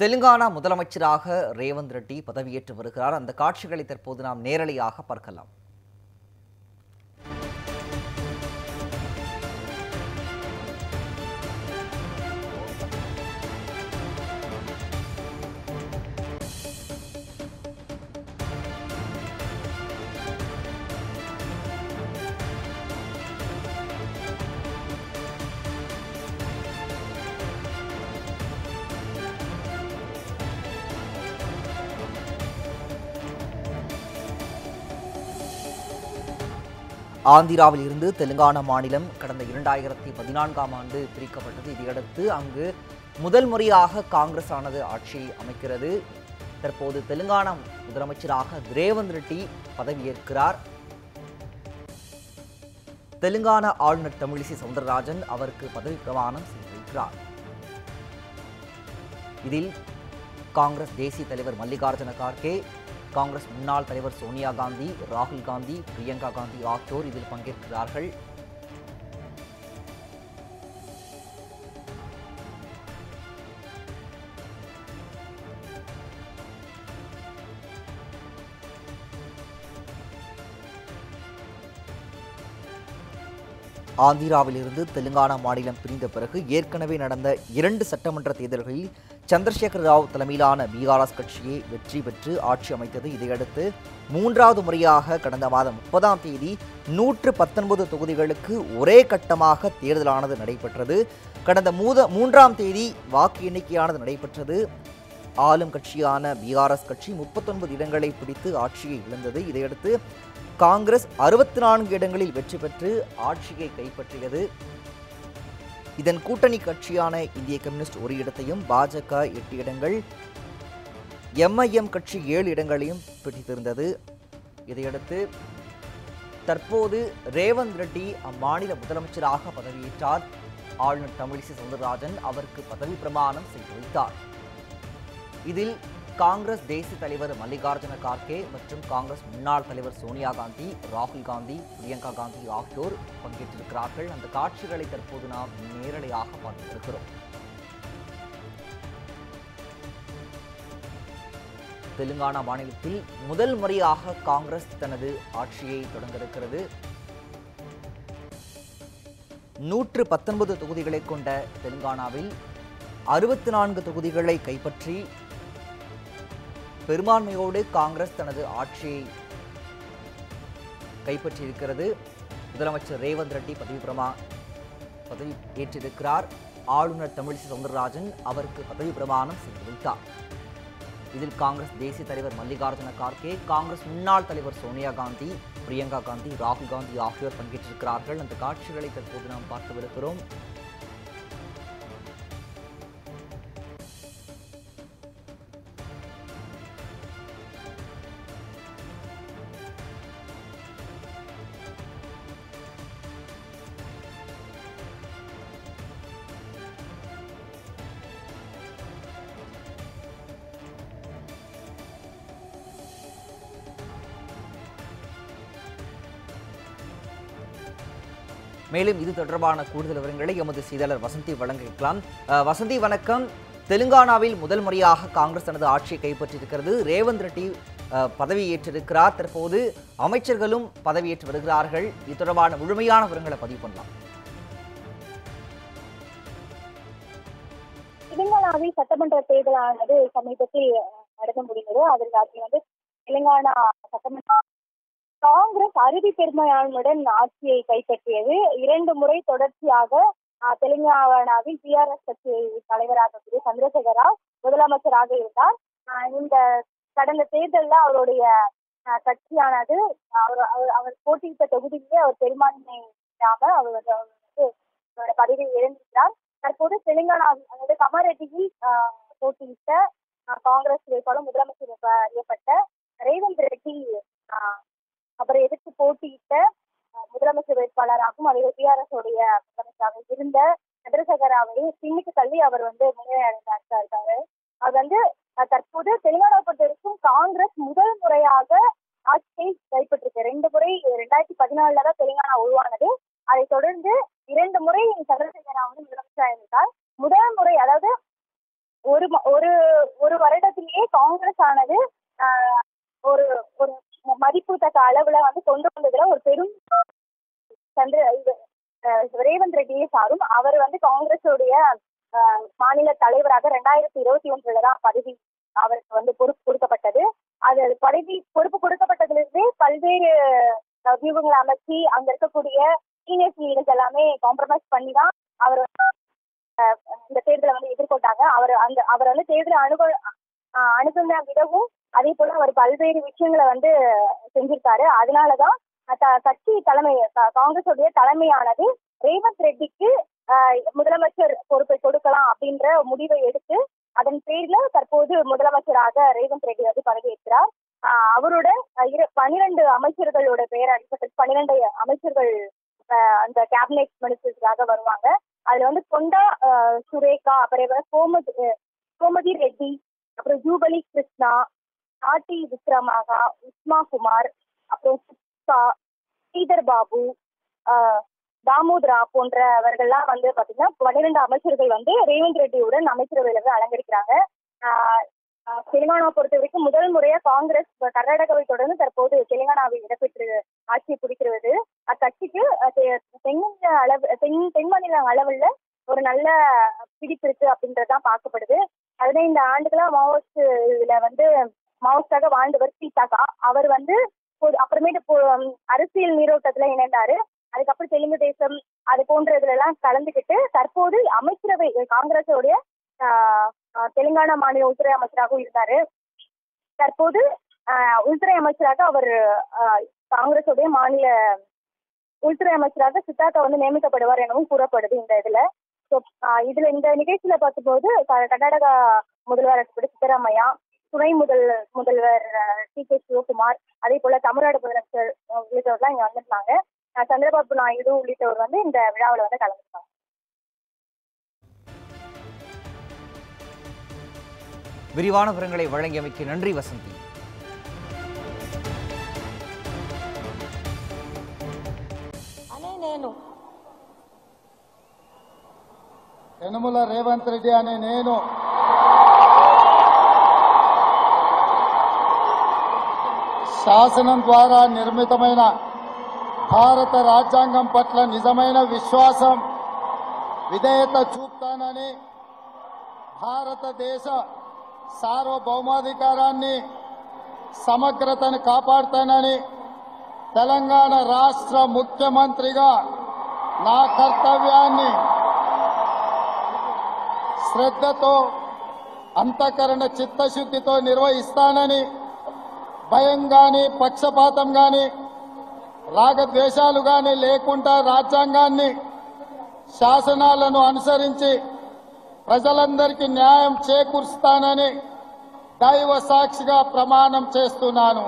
தெலுங்கானா முதலமைச்சராக ரேவந்த் ரெட்டி பதவியேற்று வருகிறார். அந்த காட்சிகளை தற்போது நாம் நேரலையாக பார்க்கலாம். ஆந்திராவில் இருந்து தெலுங்கானா மாநிலம் கடந்த இரண்டாயிரத்தி பதினான்காம் ஆண்டு பிரிக்கப்பட்டது. இதையடுத்து அங்கு முதல் முறையாக காங்கிரஸ் ஆனது ஆட்சியை அமைக்கிறது. தற்போது தெலுங்கானா முதலமைச்சராக ரேவந்த் ரெட்டி பதவியேற்கிறார். தெலுங்கானா ஆளுநர் தமிழிசை சவுந்தரராஜன் அவருக்கு பதவி பிரமாணம் செய்திருக்கிறார். இதில் காங்கிரஸ் தேசிய தலைவர் மல்லிகார்ஜுன கார்கே காங்கிரஸ் முன்னாள் தலைவர் சோனியா காந்தி ராகுல் காந்தி பிரியங்கா காந்தி ஆகியோர் இதில் பங்கேற்கிறார்கள். ஆந்திராவிலிருந்து தெலுங்கானா மாநிலம் பிரிந்த பிறகு ஏற்கனவே நடந்த இரண்டு சட்டமன்ற தேர்தல்களில் சந்திரசேகர ராவ் தலைமையிலான பீகாராஸ் கட்சியை வெற்றி பெற்று ஆட்சி அமைத்தது. இதையடுத்து மூன்றாவது முறையாக கடந்த மாதம் முப்பதாம் தேதி நூற்று பத்தொன்பது தொகுதிகளுக்கு ஒரே கட்டமாக தேர்தலானது நடைபெற்றது. கடந்த மூத மூன்றாம் தேதி வாக்கு எண்ணிக்கையானது நடைபெற்றது. ஆளும் கட்சியான பிஆர்எஸ் கட்சி முப்பத்தொன்பது இடங்களை பிடித்து ஆட்சியை இழந்தது. இதையடுத்து காங்கிரஸ் அறுபத்தி நான்கு இடங்களில் வெற்றி பெற்று ஆட்சியை கைப்பற்றியது. இதன் கூட்டணி கட்சியான இந்திய கம்யூனிஸ்ட் ஒரு இடத்தையும் பாஜக எட்டு இடங்கள் எம்ஐஎம் கட்சி ஏழு இடங்களையும் பிடித்திருந்தது. இதையடுத்து தற்போது ரேவந்த் ரெட்டி அம்மாநில முதலமைச்சராக பதவியேற்றார். ஆளுநர் தமிழிசை சவுந்தரராஜன் அவருக்கு பதவி பிரமாணம் செய்து வைத்தார். இதில் காங்கிரஸ் தேசிய தலைவர் மல்லிகார்ஜுன கார்கே மற்றும் காங்கிரஸ் முன்னாள் தலைவர் சோனியா காந்தி ராகுல் காந்தி பிரியங்கா காந்தி ஆகியோர் பங்கேற்றிருக்கிறார்கள். அந்த காட்சிகளை தற்போது நாம் நேரடியாக பார்த்திருக்கிறோம் தெலுங்கானா மாநிலத்தில் முதல் முறையாக காங்கிரஸ் தனது ஆட்சியை தொடங்கிருக்கிறது நூற்று பத்தொன்பது தொகுதிகளை கொண்ட தெலுங்கானாவில் அறுபத்தி நான்கு தொகுதிகளை கைப்பற்றி பெரும்பான்மையோடு காங்கிரஸ் தனது ஆட்சியை கைப்பற்றியிருக்கிறது. முதலமைச்சர் ரேவந்த் ரெட்டி பதவி பிரமா பதவி ஏற்றிருக்கிறார். ஆளுநர் தமிழிசை சவுந்தரராஜன் அவருக்கு பதவி பிரமாணம் செய்து வைத்தார். இதில் காங்கிரஸ் தேசிய தலைவர் மல்லிகார்ஜுன கார்கே காங்கிரஸ் முன்னாள் தலைவர் சோனியா காந்தி பிரியங்கா காந்தி ராகுல் காந்தி ஆகியோர் பங்கேற்றிருக்கிறார்கள். அந்த காட்சிகளை தற்போது நாம் பார்த்து மேலும் இது தொடர்பான கூடுதல் விவரங்களை எமது செய்தியாளர் வசந்தி வழங்கிக்கலாம் வசந்தி வணக்கம். தெலுங்கானாவில் முதல் முறையாக காங்கிரஸ் தனது ஆட்சியை கைப்பற்றியிருக்கிறது. ரேவந்த் ரெட்டி பதவியேற்றிருக்கிறார் தற்போது அமைச்சர்களும் பதவியேற்று வருகிறார்கள். இது தொடர்பான முழுமையான விவரங்களை பதிவு பண்ணலாம். தெலுங்கானாவில் சட்டமன்ற தேர்தலானது சமீபத்தில் நடந்து முடிந்தது. அதில் வந்து தெலுங்கானா சட்டமன்ற காங்கிரஸ் அறுதி பெரும்பான்மையுடன் ஆட்சியை கைப்பற்றியது. இரண்டு முறை தொடர்ச்சியாக தெலுங்கானாவில் பிஆர்எஸ் கட்சி தலைவராக கூடிய சந்திரசேகர ராவ் முதலமைச்சராக இருந்தார். இந்த கடந்த தேர்தலில் அவருடைய கட்சியானது அவர் அவர் அவர் போட்டியிட்ட தொகுதியிலே அவர் பெரும்பான்மை இல்லாம அவர் வந்து அவர் வந்து அவரோட பதவியை இழந்திருக்கிறார். தற்போது தெலுங்கானாவில் அதாவது கமரெட்டியில் போட்டியிட்ட காங்கிரஸ் வேட்பாளர் முதலமைச்சர் அறியப்பட்ட ரேவந்த் ரெட்டி அப்புறம் அவரை எதிர்த்து போட்டியிட்ட முதலமைச்சர் வேட்பாளராகவும் அதே டிஆர்எஸ் உடைய முதலமைச்சராக இருந்த சந்திரசேகராவை பின்னுக்கு தள்ளி அவர் வந்து முன்னிலை அடைந்தார் இருக்காரு அவர் வந்து தற்போது தெலுங்கானா பொறுத்த வரைக்கும் காங்கிரஸ் முதல் முறையாக ஆட்சியை கைப்பற்றிருக்கு. ரெண்டு முறை ரெண்டாயிரத்தி பதினாலுல தான் தெலுங்கானா உருவானது. அதை தொடர்ந்து இரண்டு முறை சந்திரசேகரா வந்து முதலமைச்சராக இருந்தார். முதல் முறை அதாவது ஒரு ஒரு ஒரு வருடத்திலேயே காங்கிரஸ் ஆனது ஒரு ஒரு மதிப்பு தக்க அளவுல வந்து கொண்டு வந்ததுல ஒரு பெரும் சந்திர இது ரேவந்த் ரெட்டியே சாரும். அவர் வந்து காங்கிரஸுடைய ஆஹ், மாநில தலைவராக ரெண்டாயிரத்தி இருபத்தி ஒன்றுல தான் பதவி அவருக்கு வந்து பொறுப்பு கொடுக்கப்பட்டது. அது பதவி பொறுப்பு கொடுக்கப்பட்டதிலிருந்தே பல்வேறு வியூகங்களை அமைச்சு அங்க இருக்கக்கூடிய சீனியர்ஸ் லீடர்ஸ் எல்லாமே காம்ப்ரமைஸ் பண்ணி தான் அவர் இந்த தேர்தலை வந்து எதிர்கொண்டாங்க. அவர் அந்த அவர் வந்து தேர்தலை அணுக அணுகுன விதவும் அதே போல அவர் பல்வேறு விஷயங்களை வந்து செஞ்சிருக்காரு. அதனாலதான் கட்சி தலைமை காங்கிரஸுடைய தலைமையானது ரேவந்த் ரெட்டிக்கு முதலமைச்சர் பொறுப்பை கொடுக்கலாம் அப்படின்ற முடிவை எடுத்து அதன் பேர்ல தற்போது முதலமைச்சராக ரேவந்த் ரெட்டி வந்து பதவியேற்கிறார். ஆஹ் அவரோட இரு அமைச்சர்களோட பெயர் அடிப்பட்டு பன்னிரண்டு அமைச்சர்கள் அந்த கேபினெட் மினிஸ்டர்ஸாக வருவாங்க. அதுல வந்து கொண்டா சுரேகா அப்புறம் கோமதி கோமதி ரெட்டி அப்புறம் ஜூபலி கிருஷ்ணா ஆட்டி விக்ரமாகா உஸ்மா குமார் அப்புறம் சுப்பா ஸ்ரீதர் பாபு தாமோதரா போன்றவர்கள்லாம் வந்து பாத்தீங்கன்னா பன்னிரெண்டு அமைச்சர்கள் வந்து ரேவந்த் ரெட்டியுடன் அமைச்சரவையில வந்து அலங்கரிக்கிறாங்க. தெலுங்கானா பொறுத்த வரைக்கும் முதல் முறையா காங்கிரஸ் கர்நாடகாவை தொடர்ந்து தற்போது தெலுங்கானாவில் இடம்பெற்று ஆட்சியை பிடிக்கிறது அக்கட்சிக்கு தெ- தென்னிந்திய அளவு தென் தென் மாநில அளவுல ஒரு நல்ல பிடிப்பு இருக்கு அப்படின்றதுதான் பார்க்கப்படுது. பதினைந்து ஆண்டுகளா மாவோயிஸ்ட் இதுல வந்து மாவோயிஸ்டாக வாழ்ந்தவர் சீதாக்கா. அவர் வந்து அப்புறமேட்டு அரசியல் நீரோட்டத்துல இணைந்தாரு. அதுக்கப்புறம் தெலுங்கு தேசம் அது போன்றதுல எல்லாம் கலந்துக்கிட்டு தற்போது அமைச்சரவை காங்கிரஸோடைய தெலுங்கானா மாநில உள்துறை அமைச்சராகவும் இருந்தாரு. தற்போது உள்துறை அமைச்சராக அவர் காங்கிரஸோடைய மாநில உள்துறை அமைச்சராக சித்தார்த்தா வந்து நியமிக்கப்படுவார் எனவும் கூறப்படுது இந்த இதுல. ஸோ இதுல இந்த நிகழ்ச்சியில பார்க்கும்போது க- கர்நாடகா முதல்வர் சித்தராமையா துணை முதல் முதல்வர் டி கே சிவகுமார் அதே போல தமிழ்நாடு முதலமைச்சர் அஹ், உள்ளிட்டவர்லாம் இங்க வந்திருந்தாங்க அஹ், சந்திரபாபு நாயுடு உள்ளிட்டவர் வந்து இந்த விழாவில் வந்து கலந்துருக்காங்க விரிவான விவரங்களை வழங்கியமைக்கு நன்றி வசந்தி అనే నేను యనుమల రేవంత్ రెడ్డి అనే నేను శాసనం ద్వారా నిర్మితమైన భారత రాజ్యాంగం పట్ల నిజమైన విశ్వాసం విధేయత చూపుతానని భారతదేశ సార్వభౌమాధికారాన్ని సమగ్రతను కాపాడుతానని తెలంగాణ రాష్ట్ర ముఖ్యమంత్రిగా నా కర్తవ్యాన్ని శ్రద్ధతో అంతఃకరణ చిత్తశుద్ధితో నిర్వహిస్తానని భయం గాని పక్షపాతం గాని రాగద్వేషాలు గాని లేకుండా రాజ్యాంగాన్ని శాసనాలను అనుసరించి ప్రజలందరికీ న్యాయం చేకూరుస్తానని దైవ సాక్షిగా ప్రమాణం చేస్తున్నాను.